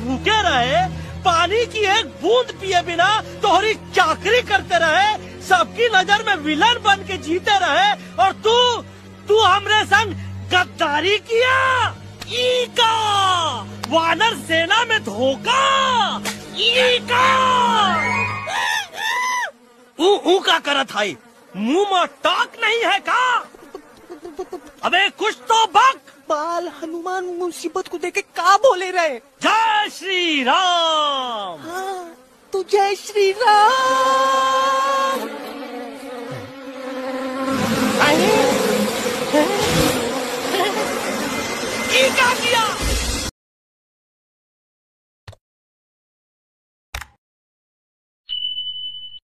भूखे रहे पानी की एक बूंद पिए बिना तोहरी चाकरी करते रहे सबकी नज़र में विलन बन के जीते रहे और तू तू हमरे संग गद्दारी किया। ई का वानर सेना में धोखा। ई का ऊ ऊ का करत हाई? मुँह में टाक नहीं है का? अबे कुछ तो बक। बाल हनुमान मुसीबत को देखे का बोले रहे? जय श्री राम हाँ, तू जय श्री राम क्या किया